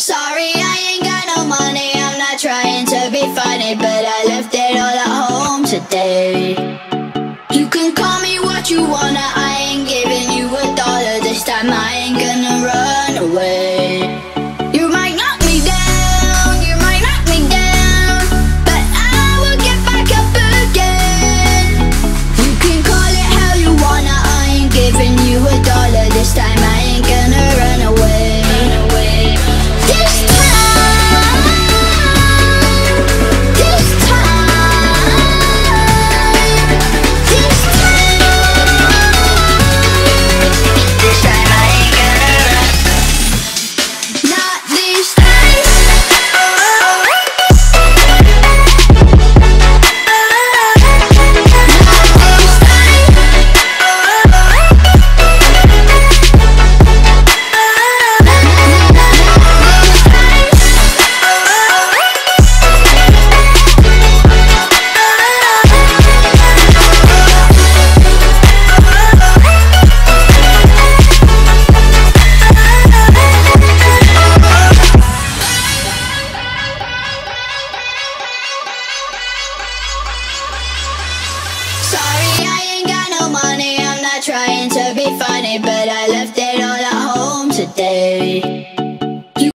Sorry, I ain't got no money. I'm not trying to be funny, but I left it all at home today. to be funny, but I left it all at home today.